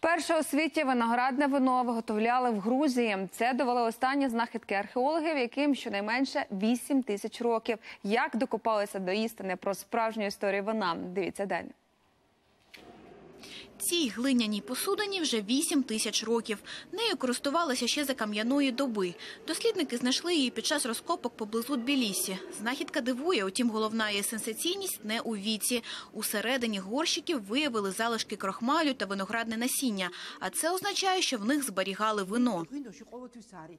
Перше у світі виноградне вино виготовляли в Грузії. Це довели останні знахідки археологів, яким щонайменше 8 тисяч років. Як докопалися до істини про справжню історію вина? Дивіться далі. Цій глиняній посудині вже 8 тисяч років. Нею користувалися ще за кам'яної доби. Дослідники знайшли її під час розкопок поблизу Тбілісі. Знахідка дивує, утім головна її сенсаційність не у віці. Усередині горщиків виявили залишки крохмалю та виноградне насіння. А це означає, що в них зберігали вино.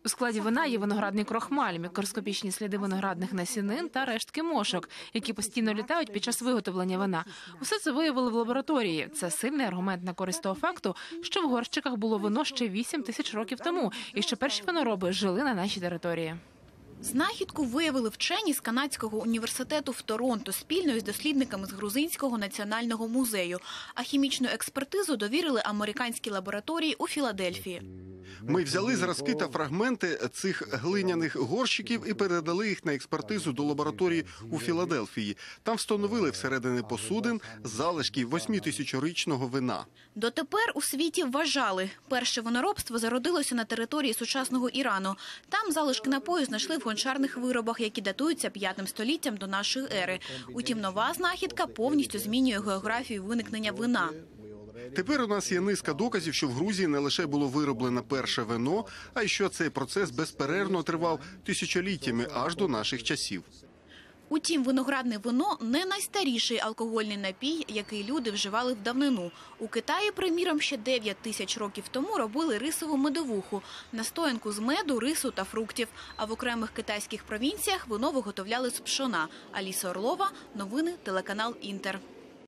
У складі вина є виноградний крохмаль, мікроскопічні сліди виноградних насінин та рештки мошок, які постійно літають під час виготовлення вина. Усе це виявили в лабораторії. Це сильний аргумент на користь того факту, що в горщиках було вино ще 8 тисяч років тому, і що перші винороби жили на нашій території. Знахідку виявили вчені з канадського університету в Торонто спільно із дослідниками з Грузинського національного музею. А хімічну експертизу довірили американській лабораторії у Філадельфії. Ми взяли зразки та фрагменти цих глиняних горщиків і передали їх на експертизу до лабораторії у Філадельфії. Там встановили всередині посудин залишки восьмитисячорічного вина. Дотепер у світі вважали, перше виноробство зародилося на території сучасного Ірану. Там залишки напою знайшли в гончарних виробах, які датуються п'ятим століттям до нашої ери. Утім, нова знахідка повністю змінює географію виникнення вина. Тепер у нас є низка доказів, що в Грузії не лише було вироблене перше вино, а й що цей процес безперервно тривав тисячоліттями аж до наших часів. Утім, виноградне вино не найстаріший алкогольний напій, який люди вживали в давнину. У Китаї, приміром, ще 9 тисяч років тому робили рисову медовуху, настоянку з меду, рису та фруктів. А в окремих китайських провінціях вино виготовляли з пшона. Аліса Орлова, новини, телеканал Інтер.